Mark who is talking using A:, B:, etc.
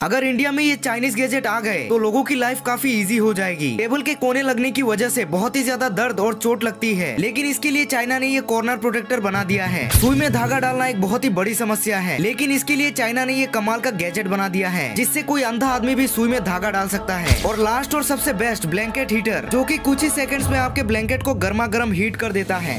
A: अगर इंडिया में ये चाइनीज़ गैजेट आ गए तो लोगों की लाइफ काफ़ी इजी हो जाएगी। टेबल के कोने लगने की वजह से बहुत ही ज़्यादा दर्द और चोट लगती है। लेकिन इसके लिए चाइना ने ये कॉर्नर प्रोटेक्टर बना दिया है। सुई में धागा डालना एक बहुत ही बड़ी समस्या है। लेकिन इसके लिए चाइना ने ये कमाल का गैजेट बना दिया है, जिससे कोई अंधा आदमी भी सुई में धागा डाल सकता है। और लास्ट और सबसे बेस्ट ब्लैंकेट हीटर जो की कुछ ही सेकेंड्स में आपके ब्लैंकेट को गर्मा गर्म हीट कर देता है।